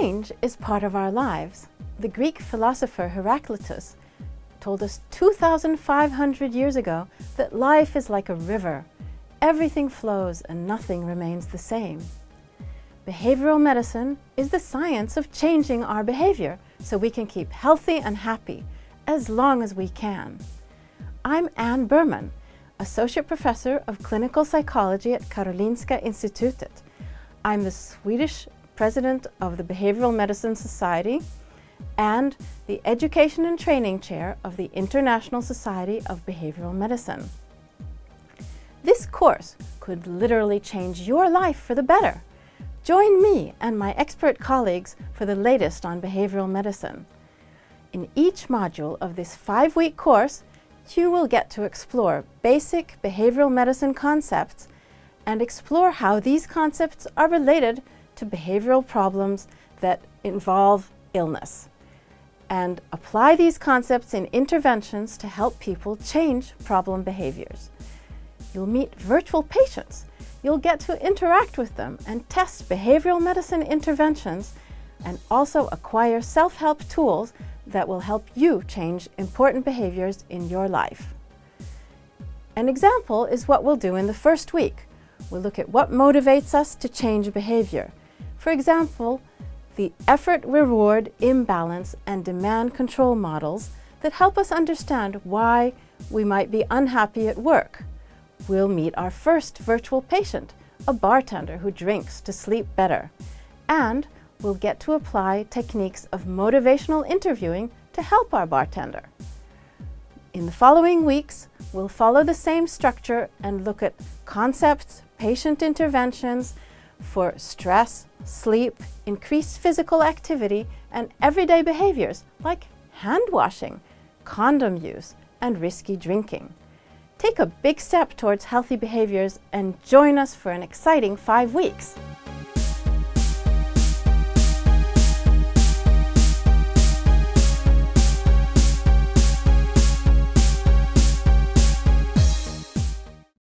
Change is part of our lives. The Greek philosopher Heraclitus told us 2,500 years ago that life is like a river. Everything flows and nothing remains the same. Behavioral medicine is the science of changing our behavior so we can keep healthy and happy as long as we can. I'm Anne Berman, Associate Professor of Clinical Psychology at Karolinska Institutet. I'm the Swedish President of the Behavioral Medicine Society and the Education and Training Chair of the International Society of Behavioral Medicine. This course could literally change your life for the better. Join me and my expert colleagues for the latest on behavioral medicine. In each module of this five-week course, you will get to explore basic behavioral medicine concepts and explore how these concepts are related to behavioral problems that involve illness and apply these concepts in interventions to help people change problem behaviors. You'll meet virtual patients. You'll get to interact with them and test behavioral medicine interventions and also acquire self-help tools that will help you change important behaviors in your life. An example is what we'll do in the first week. We'll look at what motivates us to change behavior. For example, the effort-reward imbalance and demand control models that help us understand why we might be unhappy at work. We'll meet our first virtual patient, a bartender who drinks to sleep better. And we'll get to apply techniques of motivational interviewing to help our bartender. In the following weeks, we'll follow the same structure and look at concepts, patient interventions, for stress, sleep, increased physical activity, and everyday behaviors like hand washing, condom use, and risky drinking. Take a big step towards healthy behaviors and join us for an exciting five weeks.